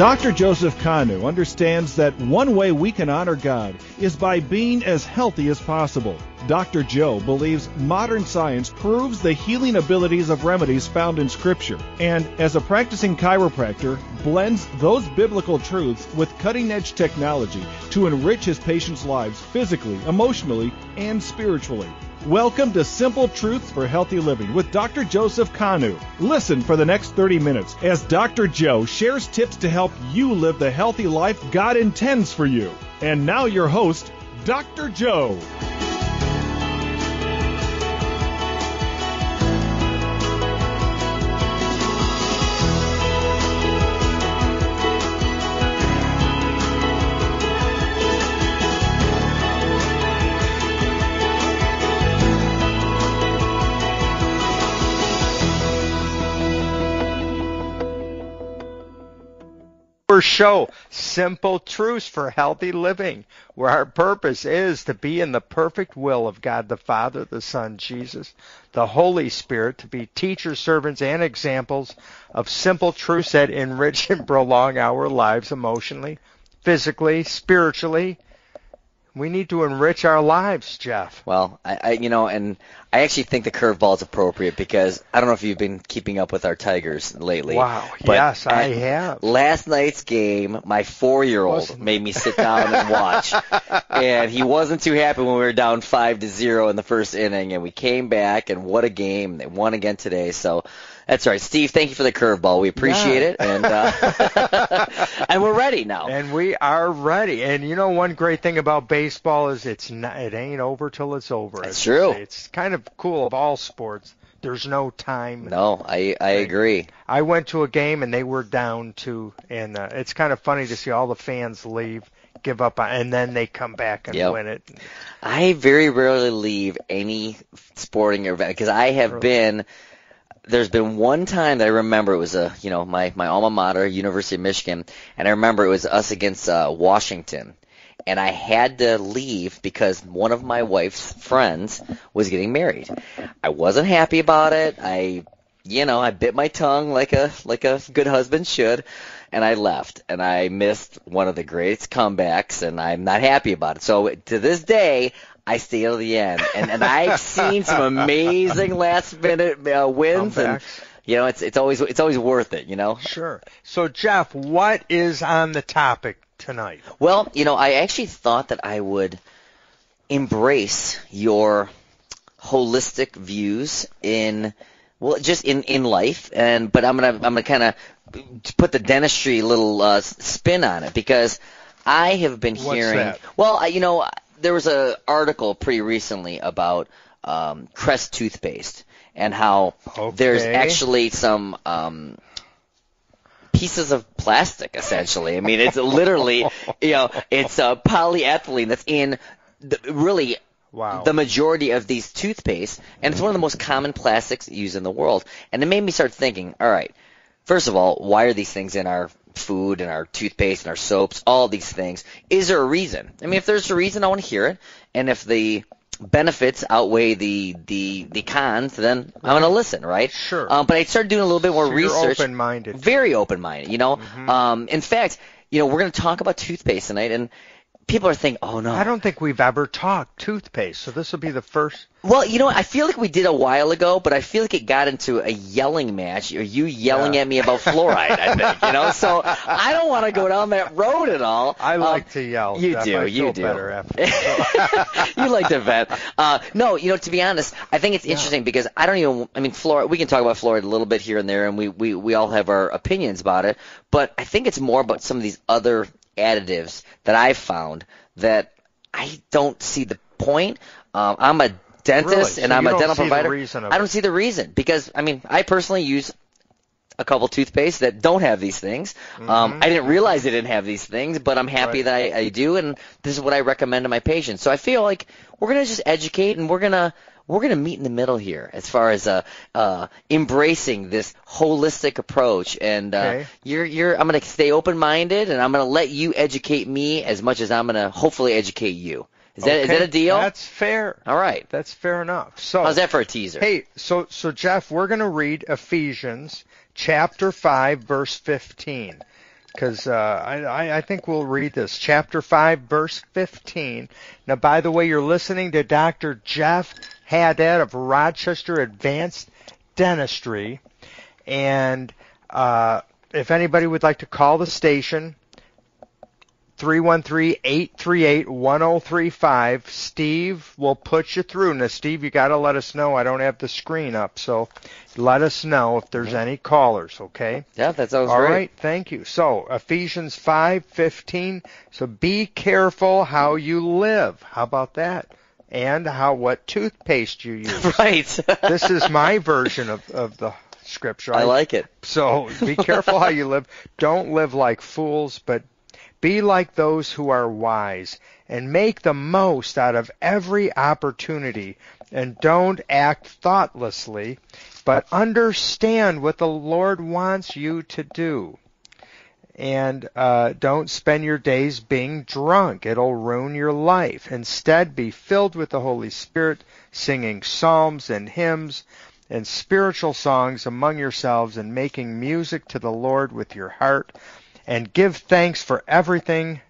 Dr. Joseph Kanu understands that one way we can honor God is by being as healthy as possible. Dr. Joe believes modern science proves the healing abilities of remedies found in Scripture, and as a practicing chiropractor, blends those biblical truths with cutting edge technology to enrich his patients' lives physically, emotionally, and spiritually. Welcome to Simple Truths for Healthy Living with Dr. Joseph Kanu. Listen for the next 30 minutes as Dr. Joe shares tips to help you live the healthy life God intends for you. And now, your host, Dr. Joe. Show, Simple Truths for Healthy Living, where our purpose is to be in the perfect will of God the Father, the Son, Jesus, the Holy Spirit, to be teachers, servants, and examples of simple truths that enrich and prolong our lives emotionally, physically, spiritually, we need to enrich our lives, Jeff. Well, I, I you know, and I actually think the curveball is appropriate because I don't know if you've been keeping up with our Tigers lately. Wow. Yes, I have. Last night's game, my four-year-old made me sit down and watch, and he wasn't too happy when we were down five to zero in the first inning, and we came back, and what a game! They won again today, so that's right, Steve. Thank you for the curveball. We appreciate yeah. it, and uh, and we're ready now. And we are ready. And you know, one great thing about baseball is it's not, it ain't over till it's over. That's true. It's kind of cool of all sports. There's no time. No, I I agree. I went to a game and they were down to, and uh, it's kind of funny to see all the fans leave give up on, and then they come back and yep. win it. I very rarely leave any sporting event because I have really? been there's been one time that I remember it was a you know my my alma mater, University of Michigan, and I remember it was us against uh, Washington, and I had to leave because one of my wife's friends was getting married. I wasn't happy about it. I you know I bit my tongue like a like a good husband should. And I left, and I missed one of the greatest comebacks, and I'm not happy about it. So to this day, I stay till the end, and and I've seen some amazing last minute uh, wins, and you know it's it's always it's always worth it, you know. Sure. So Jeff, what is on the topic tonight? Well, you know, I actually thought that I would embrace your holistic views in well just in in life and but i'm gonna i'm gonna kind of put the dentistry little uh, spin on it because i have been hearing that? well I, you know there was an article pretty recently about um, Crest toothpaste and how okay. there's actually some um, pieces of plastic essentially. I mean, it's literally you know it's uh, polyethylene that's in the, really Wow. the majority of these toothpaste, and it's one of the most common plastics used in the world. And it made me start thinking, all right, first of all, why are these things in our food and our toothpaste and our soaps, all these things. Is there a reason? I mean, if there's a reason, I want to hear it. And if the benefits outweigh the the the cons, then I'm going to listen, right? Sure. Um, but I started doing a little bit more so research. Open-minded. Very open-minded. You know. Mm-hmm. Um, in fact, you know, we're going to talk about toothpaste tonight, and people are thinking, oh no. I don't think we've ever talked toothpaste, so this will be the first. Well, you know, I feel like we did a while ago, but I feel like it got into a yelling match, or you yelling yeah. at me about fluoride. I think, you know. So I don't want to go down that road at all. I like um, to yell. You do, you do. You like to vent. Uh, no, you know, to be honest, I think it's interesting yeah. because I don't even. I mean, fluoride. We can talk about fluoride a little bit here and there, and we we we all have our opinions about it. But I think it's more about some of these other additives that I've found that I don't see the point. Um, I'm a dentist really? and I'm a dental provider. I don't see the reason because I mean I personally use a couple toothpaste that don't have these things. Mm-hmm. Um, I didn't realize they didn't have these things, but I'm happy right. that I, I do, and this is what I recommend to my patients. So I feel like we're gonna just educate and we're gonna we're gonna meet in the middle here as far as uh, uh, embracing this holistic approach. And uh, okay. you're you're I'm gonna stay open minded, and I'm gonna let you educate me as much as I'm gonna hopefully educate you. Is that okay. is that a deal? That's fair. All right. That's fair enough. So how's that for a teaser? Hey, so so Jeff, we're going to read Ephesians chapter 5 verse 15. because uh, I, I think we'll read this. Chapter 5, verse 15. Now, by the way, you're listening to Dr. Jeff Haddad of Rochester Advanced Dentistry. And uh, if anybody would like to call the station, 313-838-1035. Steve will put you through. Now, Steve, you got to let us know. I don't have the screen up, so let us know if there's any callers, okay? Yeah, that sounds All great. right, thank you. So, Ephesians 5:15. So be careful how you live. How about that? And how what toothpaste you use. Right. this is my version of of the scripture. I like it. So be careful how you live. Don't live like fools, but be like those who are wise and make the most out of every opportunity and don't act thoughtlessly, but understand what the Lord wants you to do. And uh, don't spend your days being drunk. It'll ruin your life. Instead, be filled with the Holy Spirit, singing psalms and hymns and spiritual songs among yourselves and making music to the Lord with your heart and give thanks for everything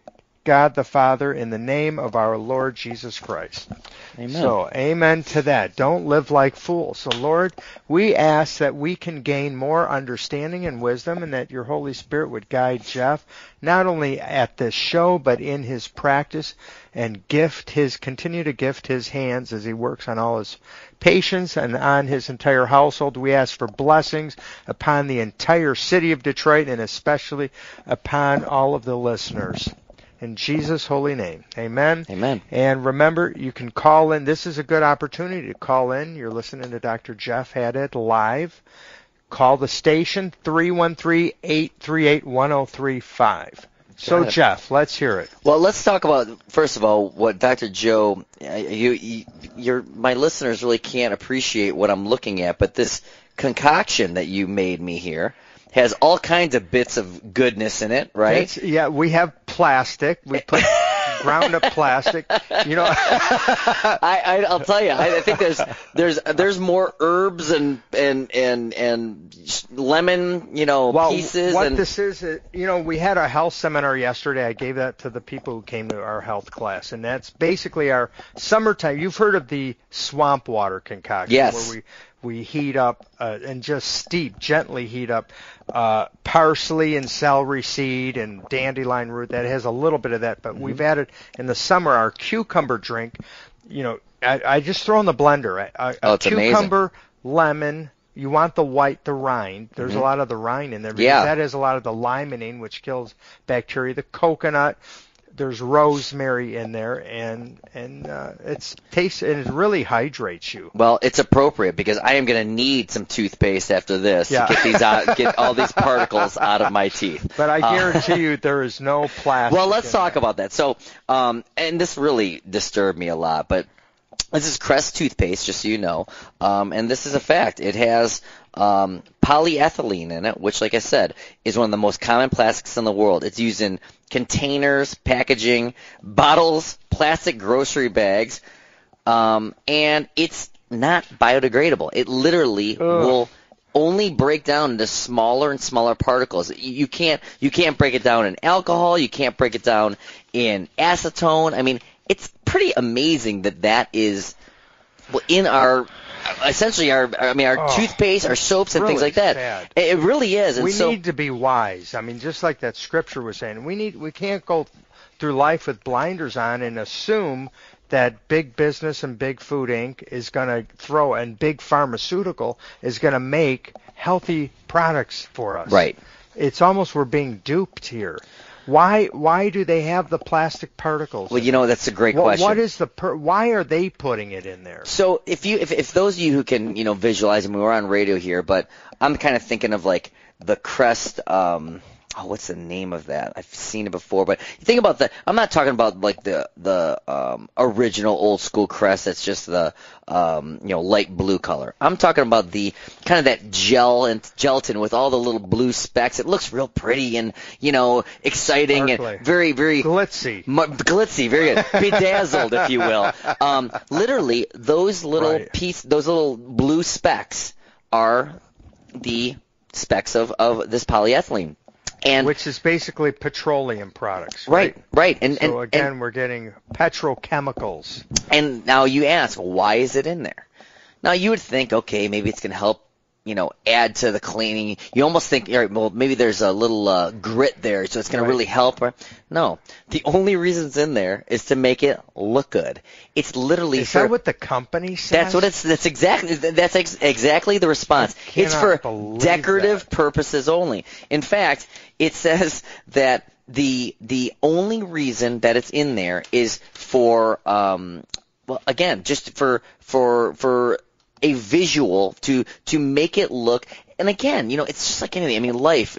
God the Father in the name of our Lord Jesus Christ. Amen. So, amen to that. Don't live like fools. So, Lord, we ask that we can gain more understanding and wisdom and that your Holy Spirit would guide Jeff not only at this show but in his practice and gift his continue to gift his hands as he works on all his patients and on his entire household. We ask for blessings upon the entire city of Detroit and especially upon all of the listeners. In Jesus' holy name. Amen. Amen. And remember, you can call in. This is a good opportunity to call in. You're listening to Dr. Jeff Haddad live. Call the station 313-838-1035. So Jeff, let's hear it. Well, let's talk about first of all what Dr. Joe. uh, You, you, your my listeners really can't appreciate what I'm looking at, but this concoction that you made me here has all kinds of bits of goodness in it, right? It's- yeah, we have plastic. We put ground up plastic. You know, I, I I'll tell you, I, I think there's there's there's more herbs and and and and lemon, you know, well, pieces what and this is, uh, you know, we had a health seminar yesterday. I gave that to the people who came to our health class, and that's basically our summertime. You've heard of the swamp water concoction, Yes. where we we heat up uh, and just steep, gently heat up uh, parsley and celery seed and dandelion root. That has a little bit of that, but Mm-hmm. we've added in the summer our cucumber drink. You know, I, I just throw in the blender a, a, Oh, a it's amazing. cucumber, lemon. You want the white, the rind. There's a lot of the rind in there. Mm-hmm. Yeah. That has a lot of the limonene, which kills bacteria. The coconut. There's rosemary in there, and and uh, it's tastes and it really hydrates you. Well, it's appropriate because I am going to need some toothpaste after this Yeah. to get these out, get all these particles out of my teeth. But I Uh, guarantee you, there is no plastic. Well, let's talk there. about that. So, um, and this really disturbed me a lot, but this is Crest toothpaste, just so you know. Um, and this is a fact. It has um, polyethylene in it, which, like I said, is one of the most common plastics in the world. It's used in containers, packaging, bottles, plastic grocery bags, um, and it's not biodegradable. It literally will only break down into smaller and smaller particles. You can't you can't break it down in alcohol. You can't break it down in acetone. I mean, it's pretty amazing that that is in our essentially our I mean our Oh, toothpaste, our soaps, and things like that. sad. It it really is. And we so need to be wise. I mean, just like that scripture was saying, we need we can't go through life with blinders on and assume that big business and big food inc is going to throw and big pharmaceutical is going to make healthy products for us. Right. It's almost we're being duped here. Why why do they have the plastic particles? well, you know that's a great What- question. what is the per- why are they putting it in there? So if you if if those of you who can you know visualize, and we're on radio here, but I'm kind of thinking of like the crest. Um, oh, what's the name of that? I've seen it before, but think about the. I'm not talking about like the the um, original old school crest. That's just the um, you know light blue color. I'm talking about the kind of that gel and gelatin with all the little blue specks. It looks real pretty and you know exciting Sparkly. and very very Glitzy. Mu- glitzy, very good, bedazzled, if you will. Um, literally, those little Right. piece, those little blue specks are the specks of of this polyethylene. And which is basically petroleum products. right, Right. right. And So and, again, and we're getting petrochemicals. And now you ask, why is it in there? Now you would think, okay, maybe it's going to help, you know, add to the cleaning. You almost think, all right, well, maybe there's a little uh, grit there, so it's going Right. to really help. No, the only reason it's in there is to make it look good. It's literally Is for. that what the company says? that's what it's. That's exactly. That's ex- exactly the response. It's for decorative that. purposes only. In fact, it says that the the only reason that it's in there is for um well again just for for for a visual to to make it look and again you know it's just like anything I mean life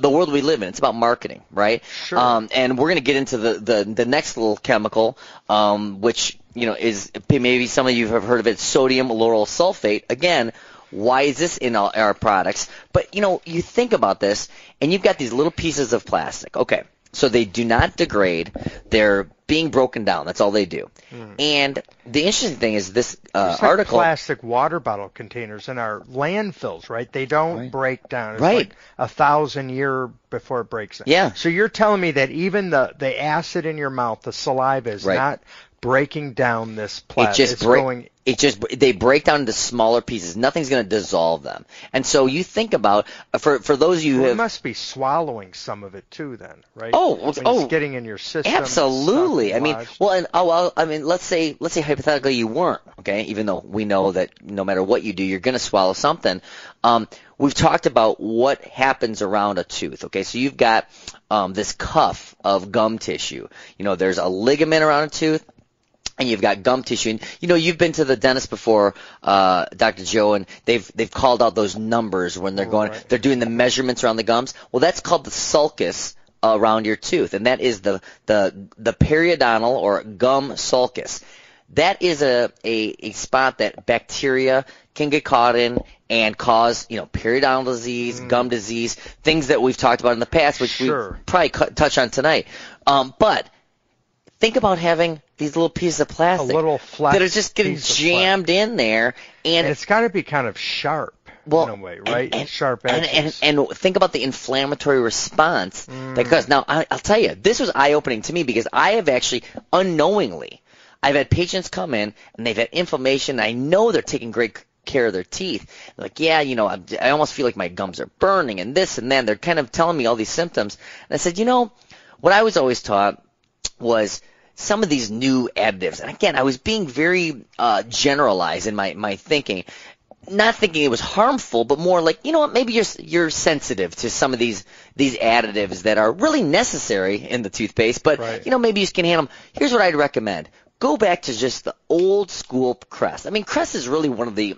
the world we live in it's about marketing right Sure. um and we're going to get into the the the next little chemical um which you know is maybe some of you have heard of it sodium lauryl sulfate again why is this in all our products? But you know, you think about this, and you've got these little pieces of plastic. Okay, so they do not degrade; they're being broken down. That's all they do. And the interesting thing is this uh, It's like article. plastic water bottle containers in our landfills, right? They don't Right. break down. It's Right. like a thousand year before it breaks down. Yeah. So you're telling me that even the the acid in your mouth, the saliva, is Right. not breaking down this plastic. it plastic. just it's break, going. It just they break down into smaller pieces. Nothing's going to dissolve them. And so you think about for for those of you who have must be swallowing some of it too, then, right? Oh, oh, it's getting in your system. Absolutely. I mean, well, and oh, well, I mean, let's say, let's say hypothetically you weren't, okay? Even though we know that no matter what you do, you're going to swallow something. Um, we've talked about what happens around a tooth, okay? So you've got um, this cuff of gum tissue. You know, there's a ligament around a tooth. And you've got gum tissue, and you know you've been to the dentist before, uh, Dr. Joe, and they've they've called out those numbers when they're going, Right. they're doing the measurements around the gums. Well, that's called the sulcus around your tooth, and that is the the the periodontal or gum sulcus. That is a, a, a spot that bacteria can get caught in and cause, you know, periodontal disease, gum disease, things that we've talked about in the past, which Sure. we probably cut, touch on tonight. Um, but think about having these little pieces of plastic that are just getting jammed in there, and and it's got to be kind of sharp well, in a way, and- right? And, sharp edges. and, and think about the inflammatory response Mm. that causes. Now, I, I'll tell you, this was eye opening to me because I have actually unknowingly, I've had patients come in and they've had inflammation. I know they're taking great care of their teeth. They're like, yeah, you know, I, I almost feel like my gums are burning and this and that. They're kind of telling me all these symptoms. And I said, you know, what I was always taught was some of these new additives. And again, I was being very uh, generalized in my, my thinking. Not thinking it was harmful, but more like, you know what, maybe you're, you're sensitive to some of these, these additives that are really necessary in the toothpaste, but, Right. you know, maybe you can handle them. Here's what I'd recommend. Go back to just the old school Crest. I mean, Crest is really one of the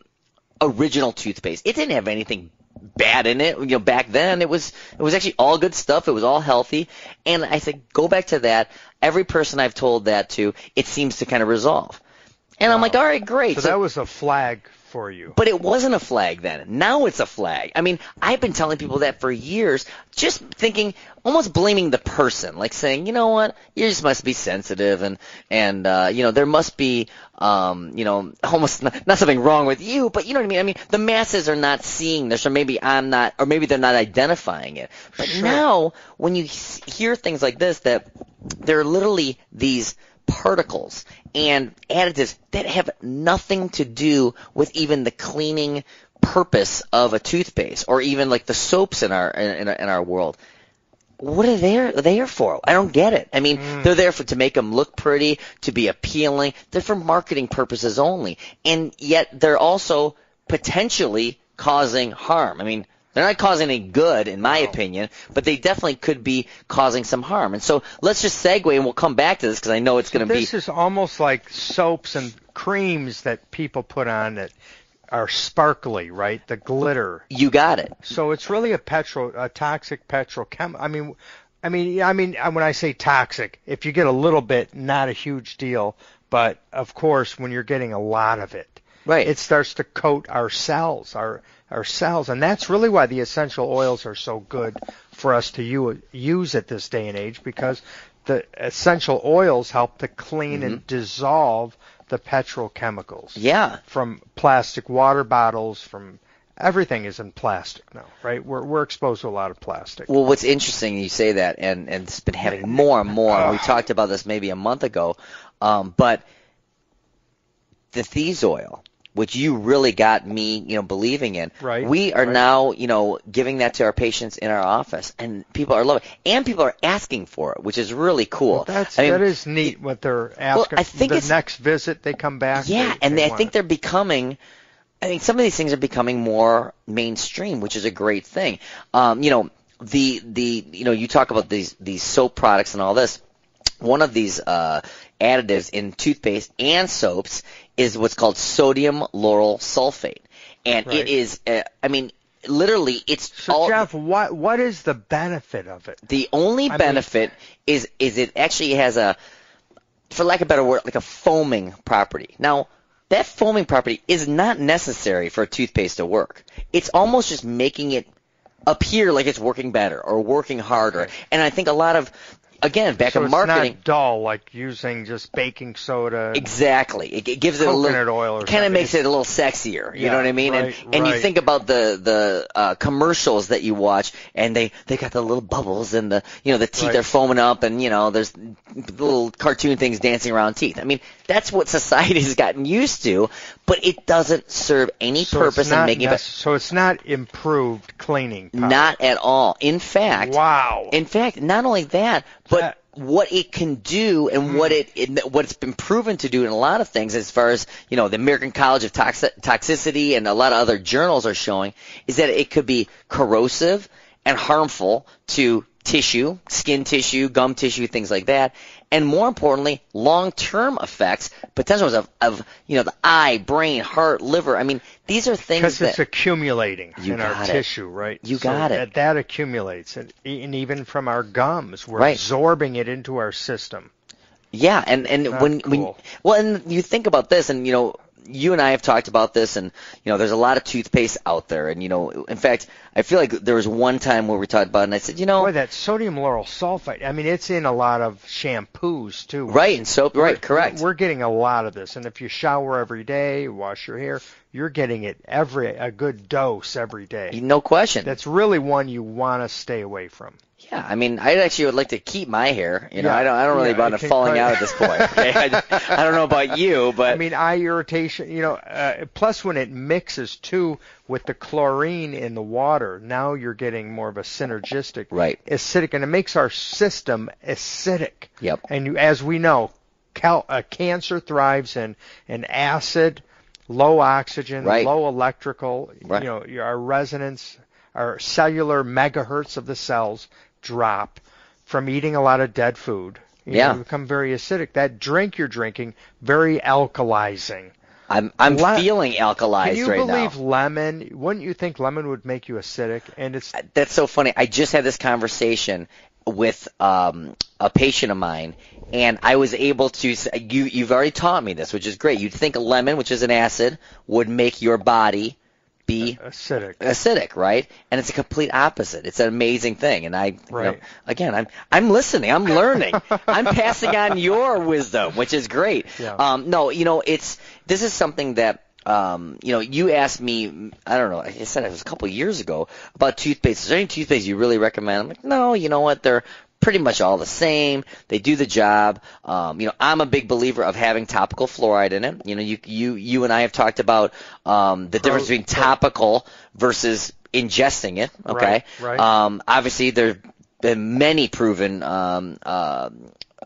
original toothpaste. It didn't have anything bad in it. You know, back then it was it was actually all good stuff. It was all healthy. And I said, go back to that. Every person I've told that to, it seems to kind of resolve. And I'm like, all right, great. so So- that was a flag for you. but it wasn't a flag then. Now it's a flag. I mean, I've been telling people that for years, just thinking, almost blaming the person, like saying, you know what, you just must be sensitive, and and uh, you know there must be, um, you know, almost not, not something wrong with you, but you know what I mean. I mean, the masses are not seeing this, or maybe I'm not, or maybe they're not identifying it. But Sure. now, when you hear things like this, that they're literally these particles and additives that have nothing to do with even the cleaning purpose of a toothpaste or even like the soaps in our in, in, in our world. What are they there for? I don't get it. I mean, mm. they're there for to make them look pretty, to be appealing. They're for marketing purposes only, and yet they're also potentially causing harm. I mean, they're not causing any good, in my opinion, but they definitely could be causing some harm. And so let's just segue, and we'll come back to this because I know it's going to be. This is almost like soaps and creams that people put on that are sparkly, right? The glitter. You got it. So it's really a petro, a toxic petrochem. I mean, I mean, I mean, uh, when I say toxic, if you get a little bit, not a huge deal. But of course, when you're getting a lot of it, Right. it starts to coat our cells, our our cells, and that's really why the essential oils are so good for us to u- use at this day and age because the essential oils help to clean and dissolve the petrochemicals yeah. from plastic water bottles, from everything is in plastic now, right? We're we're exposed to a lot of plastic. Well, what's interesting, you say that, and and it's been having more and more. We talked about this maybe a month ago, um, but the thieves oil, which you really got me, you know, believing in. Right, We are right. now, you know, giving that to our patients in our office, and people are loving, it. and people are asking for it, which is really cool. Well, that's I mean, that is neat. What they're asking. Well, I think the it's- next visit they come back. Yeah, they, and they I think it. they're becoming. I think some of these things are becoming more mainstream, which is a great thing. Um, you know, the the you know you talk about these these soap products and all this. One of these uh, additives in toothpaste and soaps is what's called sodium lauryl sulfate, and Right. it is. Uh, I mean, literally, it's So all. Jeff, what what is the benefit of it? The only mean- benefit is is it actually has a, for lack of a better word, like a foaming property. Now, that foaming property is not necessary for a toothpaste to work. It's almost just making it appear like it's working better or working harder. And I think a lot of, again, back so in it's not dull like using just baking soda. Exactly. It, it gives it a little oil or Kind of makes it a little sexier. You Yeah, know what I mean? right, and and you think about the the uh, commercials that you watch, and they they got the little bubbles and the you know the teeth Right. are foaming up, and you know there's little cartoon things dancing around teeth. I mean that's what society's gotten used to, but it doesn't serve any so purpose in making nec- So it's not improved cleaning. Power. Not at all. In fact, Wow. in fact, not only that, but That- what it can do and what hmm. it, it what it's been proven to do in a lot of things, as far as you know, the American College of Toxi- Toxicity and a lot of other journals are showing, is that it could be corrosive and harmful to tissue, skin tissue, gum tissue, things like that, and more importantly, long-term effects, potentials of, of you know the eye, brain, heart, liver. I mean, these are things Because that it's accumulating in our it. tissue, right? You So got it. That, that accumulates, and, and even from our gums, we're Right. absorbing it into our system. Yeah, and and Not when when well, and you think about this, and you know, you and I have talked about this, and you know, there's a lot of toothpaste out there, and you know, in fact, I feel like there was one time where we talked about, it, and I said, you know, Boy, that sodium lauryl sulfate. I mean, it's in a lot of shampoos too. right, and soap, right, correct, We're getting a lot of this, and if you shower every day, wash your hair, you're getting it every a good dose every day. no question. That's really one you want to stay away from. Yeah, I mean, I actually would like to keep my hair. You know, Yeah, I don't, I don't really yeah, want it it falling out at this point. Okay, I, I don't know about you, but I mean, eye irritation. You know, uh, plus when it mixes too with the chlorine in the water, now you're getting more of a synergistic, Right. acidic, and it makes our system acidic. Yep. And you, as we know, cal- uh, cancer thrives in in acid, low oxygen, Right. low electrical. Right. You know, our resonance, our cellular megahertz of the cells drop from eating a lot of dead food. You Yeah. know, you become very acidic. That drink you're drinking, very alkalizing. I'm I'm Le- feeling Can alkalized you right believe now. lemon? Wouldn't you think lemon would make you acidic? And it's That's so funny. I just had this conversation with um, a patient of mine, and I was able to. You you've already taught me this, which is great. You'd think a lemon, which is an acid, would make your body be acidic. acidic, right? And it's a complete opposite. It's an amazing thing. And I, you know, Right. again, I'm I'm listening. I'm learning. I'm passing on your wisdom, which is great. Yeah. Um, no, you know, it's this is something that. Um, you know, you asked me, I don't know, I said it was a couple of years ago about toothpaste. Is there any toothpaste you really recommend? I'm like, no, you know what? They're pretty much all the same. They do the job. Um, you know, I'm a big believer of having topical fluoride in it. You know, you you you and I have talked about um, the difference between topical versus ingesting it. Okay. Right, right. Um, obviously, there's been many proven um, uh,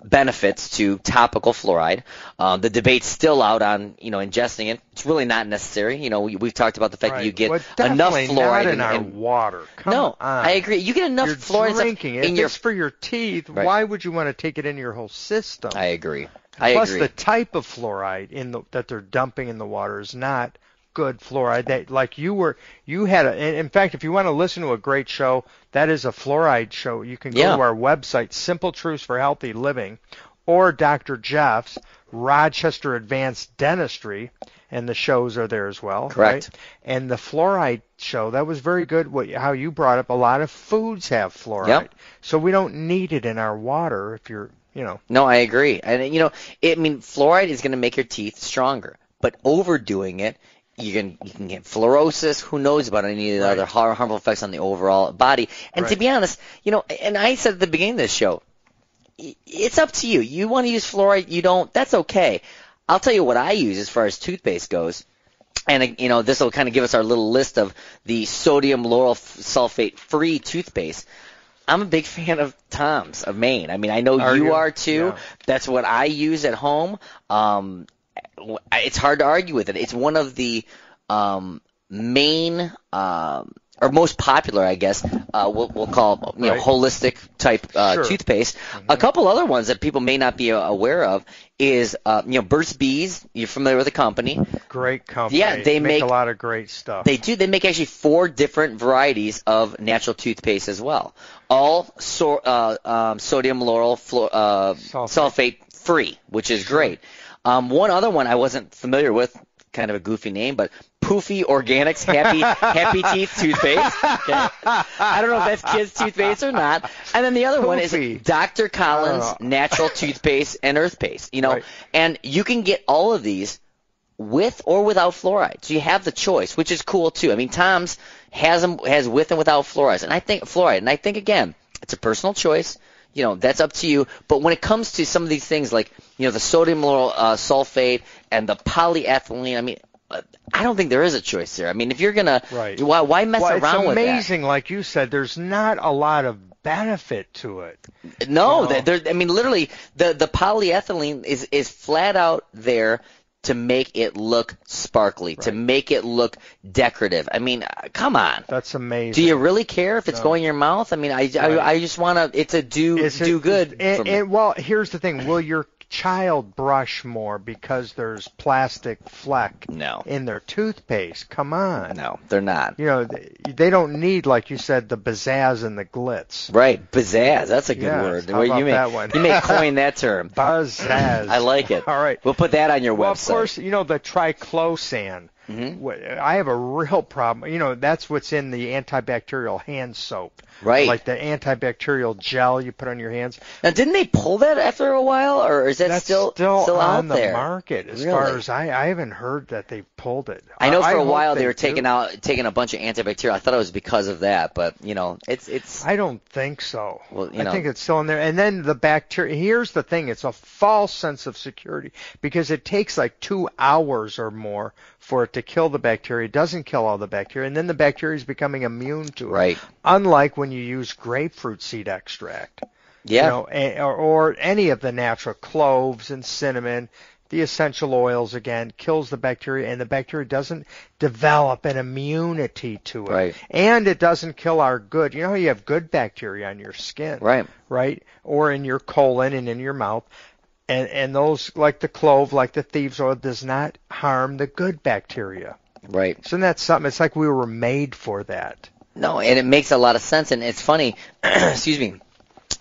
benefits to topical fluoride. Um, the debate's still out on you know ingesting it. It's really not necessary. You know, we, we've talked about the fact that you get Well, enough fluoride in, in, our in- water. Come no, on. I agree. You get enough You're fluoride drinking it. in If your. it's for your teeth, Right. why would you want to take it into your whole system? I agree. I Plus, agree. the type of fluoride in the, that they're dumping in the water is not good fluoride. That like you were, you had a. In fact, if you want to listen to a great show, that is a fluoride show. You can go Yeah. to our website, Simple Truths for Healthy Living, or Dr. Jeff's Rochester Advanced Dentistry, and the shows are there as well. Correct. right? And the fluoride show that was very good. What how you brought up a lot of foods have fluoride, Yep. so we don't need it in our water. If you're, you know, No, I agree. And you know, it, I mean, fluoride is going to make your teeth stronger, but overdoing it you can you can get fluorosis. Who knows about any of the Right. other har- harmful effects on the overall body? And to be honest, you know, and I said at the beginning of this show, it's up to you. You want to use fluoride, you don't. That's okay. I'll tell you what I use as far as toothpaste goes. And uh, you know, this will kind of give us our little list of the sodium lauryl sulfate free toothpaste. I'm a big fan of Tom's of Maine. I mean, I know Are you, you? are too. Yeah. That's what I use at home. Um, it's hard to argue with it. It's one of the um, main um, or most popular, I guess. Uh, we'll, we'll call you know Right. holistic type uh, Sure. Mm-hmm. toothpaste. A couple other ones that people may not be uh, aware of is uh, you know Burt's Bees. You're familiar with the company? Great company. Yeah, they make- a lot of great stuff. They do. They make actually four different varieties of natural toothpaste as well. All so, uh, um, sodium lauryl fluor, uh, Sulfate. sulfate free, which is great. Um, one other one I wasn't familiar with, kind of a goofy name, but Poofy Organics Happy Happy Teeth toothpaste. Okay. I don't know if that's kids toothpaste or not. And then the other one is Dr. Collins Oh. Natural Toothpaste and Earth Paste. You know, Right. and you can get all of these with or without fluoride. So you have the choice, which is cool too. I mean, Tom's has them has with and without fluoride, and I think fluoride, and I think again, it's a personal choice. You know, that's up to you. But when it comes to some of these things, like you know, the sodium lauryl uh, sulfate and the polyethylene, I mean. I don't think there is a choice there. I mean, if you're gonna, Right. why, why mess well, around with that? It's amazing, like you said. There's not a lot of benefit to it. No, You know? there. I mean, literally, the the polyethylene is is flat out there to make it look sparkly, to make it look decorative. I mean, come on. That's amazing. Do you really care if it's No. going in your mouth? I mean, I, Right. I, I just want to. It's a do Is it- do good. And, for me. and, well, here's the thing: Will your child brush more because there's plastic fleck no, in their toothpaste? Come on. no, they're not. You know, they, they don't need, like you said, the pizzazz and the glitz. Right, pizzazz. That's a good Yes, word. how about you may that one? you may coin that term. Pizzazz. I like it. All right. We'll put that on your Well, website. of course, you know the triclosan. Mhm. I have a real problem. You know, that's what's in the antibacterial hand soap. Right. Like the antibacterial gel you put on your hands. Now, didn't they pull that after a while, or is that That's still still, out on the there? market. As Really? far as I, I haven't heard that they pulled it. I know for a while they, were do. taking out taking a bunch of antibacterial. I thought it was because of that, but you know, it's it's I don't think so. Well, you I think it's still in there. And then the bacteria. Here's the thing: it's a false sense of security because it takes like two hours or more for it to kill the bacteria. It doesn't kill all the bacteria, and then the bacteria is becoming immune to it. right. Unlike when you use grapefruit seed extract. Yeah. You know, a- or, or any of the natural cloves and cinnamon. The essential oils again kills the bacteria, and the bacteria doesn't develop an immunity to it. Right. And it doesn't kill our good. You know how you have good bacteria on your skin Right. right? Or in your colon and in your mouth. And and those like the clove, like the thieves oil, does not harm the good bacteria. Right. So that's something. It's like we were made for that. No, and it makes a lot of sense, and it's funny. excuse me.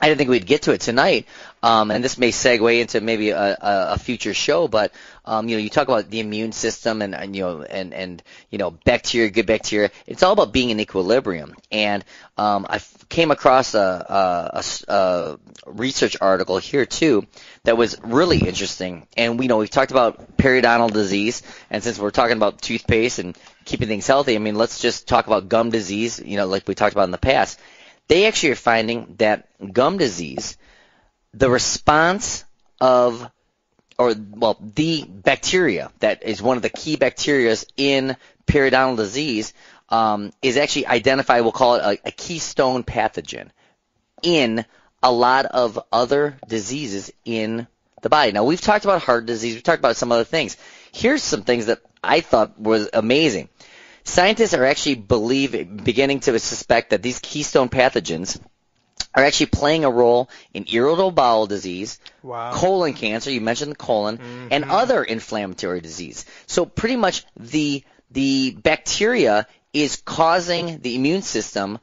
I didn't think we'd get to it tonight, um, and this may segue into maybe a, a, future show. But um, you know, you talk about the immune system, and, and you know, and and you know, bacteria, good bacteria. It's all about being in equilibrium. And um, I f- came across a, a- a research article here too that was really interesting. And we know we've talked about periodontal disease, and since we're talking about toothpaste and keeping things healthy, I mean, let's just talk about gum disease. You know, like we talked about in the past they actually are finding that gum disease, the response of, or well, the bacteria that is one of the key bacteria in periodontal disease um, is actually identified. We'll call it a, a keystone pathogen in a lot of other diseases in the body. Now we've talked about heart disease. We've talked about some other things. Here's some things that I thought was amazing. Scientists are actually believe, beginning to suspect that these keystone pathogens are actually playing a role in irritable bowel disease, Wow. colon cancer, you mentioned the colon, and other inflammatory disease. So pretty much the the bacteria is causing the immune system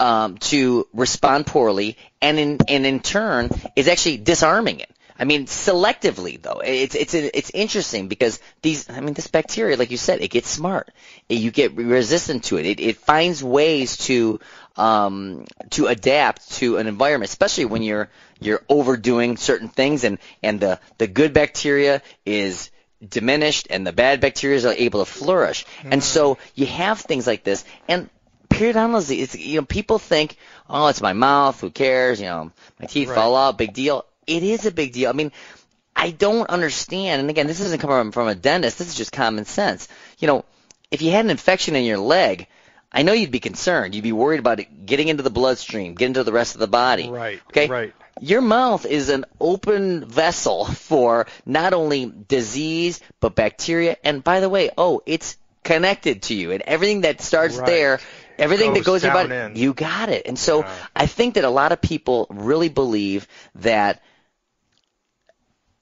um, to respond poorly, and in and in turn is actually disarming it. I mean, selectively though, it's it's it's interesting because these, I mean, this bacteria, like you said, it gets smart. You get resistant to it. It, it finds ways to um, to adapt to an environment, especially when you're you're overdoing certain things, and and the the good bacteria is diminished and the bad bacteria are able to flourish. Mm-hmm. And so you have things like this. And periodontal disease, it's, you know, people think, oh, it's my mouth, who cares? You know, my teeth Right. fall out, big deal. It is a big deal. I mean, I don't understand. And again, this isn't coming from, from a dentist. This is just common sense. You know, if you had an infection in your leg, I know you'd be concerned. You'd be worried about it getting into the bloodstream, getting into the rest of the body. Right, Okay. right. Your mouth is an open vessel for not only disease but bacteria. And by the way, oh, it's connected to you, and everything that starts Right. there, everything that Goes goes in your body, in. you got it. And so Yeah. I think that a lot of people really believe that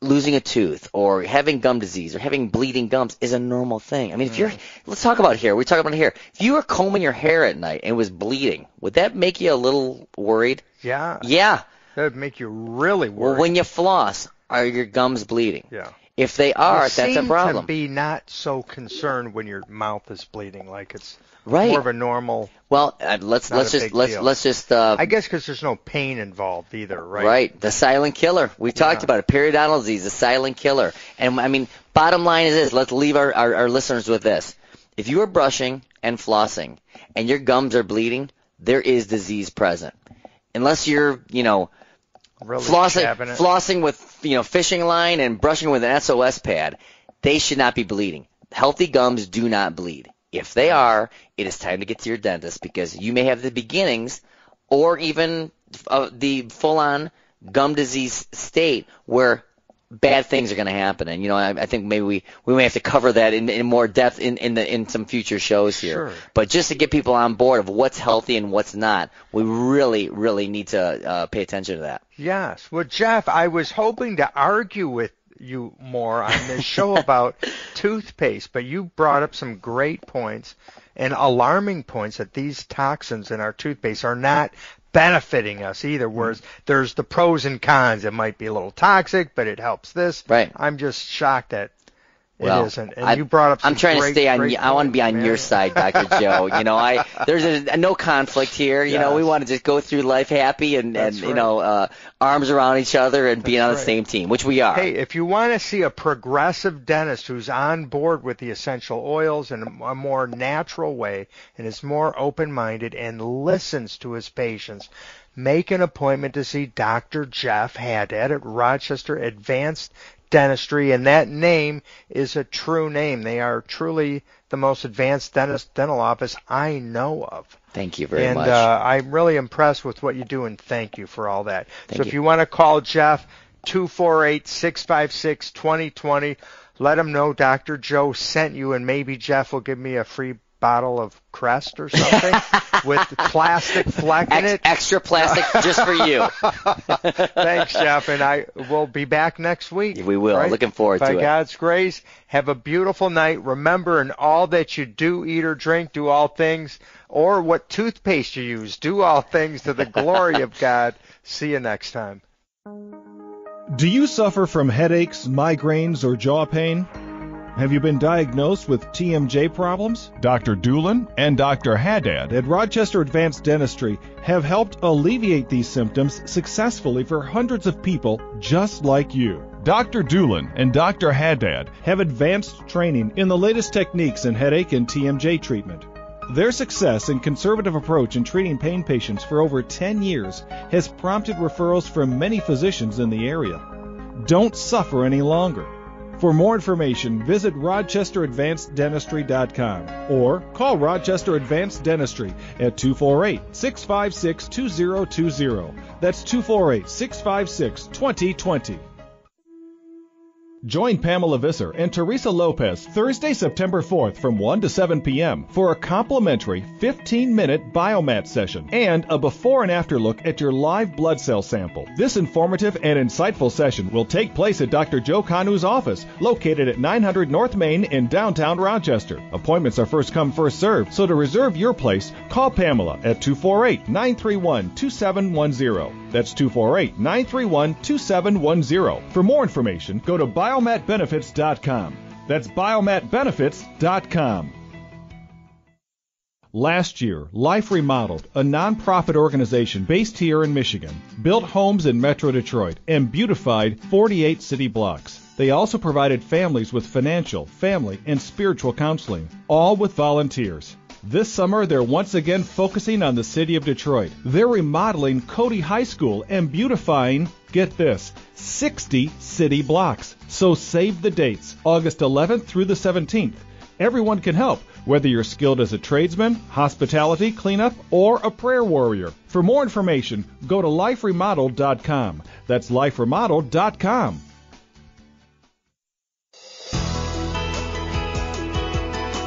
losing a tooth or having gum disease or having bleeding gums is a normal thing. I mean, if you're, mm. let's talk about hair. We talk about hair. If you were combing your hair at night and it was bleeding, would that make you a little worried? Yeah. Yeah. That'd make you really worried. Well, when you floss, are your gums bleeding? yeah. If they are, you that's a problem. to be not so concerned when your mouth is bleeding, like it's Right. more of a normal. well, uh, let's let's just let's deal. let's just uh, I guess because there's no pain involved either, right? Right, the silent killer. We talked about it. Periodontal disease, the silent killer. And I mean, bottom line is this. Let's leave our, our, our listeners with this. If you are brushing and flossing and your gums are bleeding, there is disease present. Unless you're, you know, Really flossing, flossing with, you know, fishing line and brushing with an SOS pad, they should not be bleeding. Healthy gums do not bleed. If they are, it is time to get to your dentist because you may have the beginnings or even uh, the full-on gum disease state where bad things are going to happen. And you know, I, I think maybe we, we may have to cover that in, in more depth in in, the, in some future shows here. Sure. But just to get people on board of what's healthy and what's not, we really really need to uh, pay attention to that. Yes. Well, Jeff, I was hoping to argue with you more on this show about toothpaste, but you brought up some great points and alarming points that these toxins in our toothpaste are not benefiting us either. Mm-hmm. Whereas there's the pros and cons. It might be a little toxic, but it helps this. Right. I'm just shocked that it Well, isn't. And I- you brought up. I'm trying great, to stay on. I want to be on your side, Doctor Joe. You know, I there's a, no conflict here. You know, we want to just go through life happy and and That's you know, uh, arms around each other and being That's on the same team, which we are. Hey, if you want to see a progressive dentist who's on board with the essential oils in a more natural way and is more open-minded and listens to his patients, make an appointment to see Dr. Jeff Haddad at Rochester Advanced Dentistry, and that name is a true name. They are truly the most advanced dentist dental office I know of. Thank you very and much. Uh, I'm really impressed with what you do, and thank you for all that. Thank so you. if you want to call Jeff, 248-656-2020, let him know Dr. Joe sent you, and maybe Jeff will give me a free bottle of Crest or something with plastic fleck in it. extra plastic just for you. Thanks, Jeff, and I will be back next week. We will. right? Looking forward By to it. By God's grace, have a beautiful night. Remember, in all that you do, eat or drink, do all things, or what toothpaste you use, do all things to the glory of God. See you next time. Do you suffer from headaches, migraines, or jaw pain? Have you been diagnosed with TMJ problems? Dr. Doolin and Dr. Haddad at Rochester Advanced Dentistry have helped alleviate these symptoms successfully for hundreds of people just like you. Dr. Doolin and Dr. Haddad have advanced training in the latest techniques in headache and TMJ treatment. Their success and conservative approach in treating pain patients for over 10 years has prompted referrals from many physicians in the area. Don't suffer any longer. For more information, visit rochesteradvanceddentistry.com or call Rochester Advanced Dentistry at 248 656 2020. That's 248 656 2020. Join Pamela Visser and Teresa Lopez Thursday, September 4th from 1 to 7 p.m. for a complimentary 15 minute biomat session and a before and after look at your live blood cell sample. This informative and insightful session will take place at Dr. Joe Kanu's office, located at 900 North Main in downtown Rochester. Appointments are first come, first served, so to reserve your place, call Pamela at 248 931 2710. That's 248 931 2710. For more information, go to biomatbenefits.com. That's biomatbenefits.com. Last year, Life Remodeled, a nonprofit organization based here in Michigan, built homes in Metro Detroit and beautified 48 city blocks. They also provided families with financial, family, and spiritual counseling, all with volunteers. This summer, they're once again focusing on the city of Detroit. They're remodeling Cody High School and beautifying, get this, 60 city blocks. So save the dates, August 11th through the 17th. Everyone can help, whether you're skilled as a tradesman, hospitality, cleanup, or a prayer warrior. For more information, go to liferemodeled.com. That's liferemodeled.com.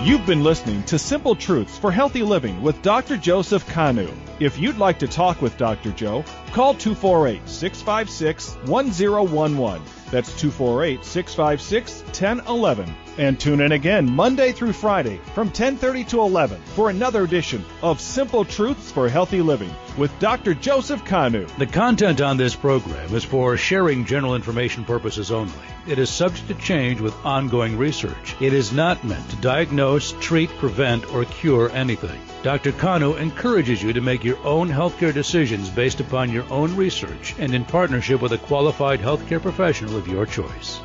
You've been listening to Simple Truths for Healthy Living with Dr. Joseph Kanu. If you'd like to talk with Dr. Joe, call 248 656 1011. That's 248 656 1011. And tune in again Monday through Friday from 10:30 to 11 for another edition of Simple Truths for Healthy Living with Dr. Joseph Kanu. The content on this program is for sharing general information purposes only. It is subject to change with ongoing research. It is not meant to diagnose, treat, prevent, or cure anything. Dr. Kanu encourages you to make your own healthcare decisions based upon your own research and in partnership with a qualified healthcare professional of your choice.